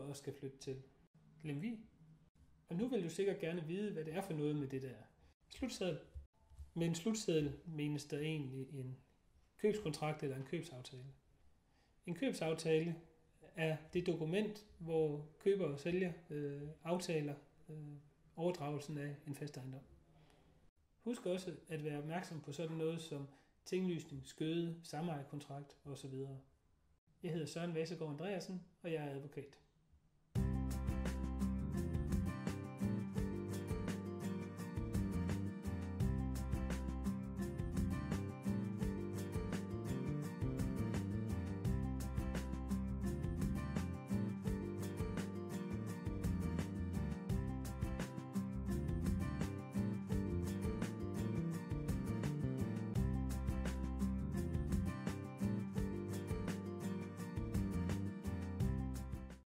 og skal flytte til Lemvi. Og nu vil du sikkert gerne vide, hvad det er for noget med det der slutseddel. Med en slutseddel menes der egentlig en købskontrakt eller en købsaftale. En købsaftale er det dokument, hvor køber og sælger øh, aftaler øh, overdragelsen af en fast ejendom. Husk også at være opmærksom på sådan noget som tinglysning, skøde, samejekontrakt osv. Jeg hedder Søren Vassegaard Andreasen, og jeg er advokat.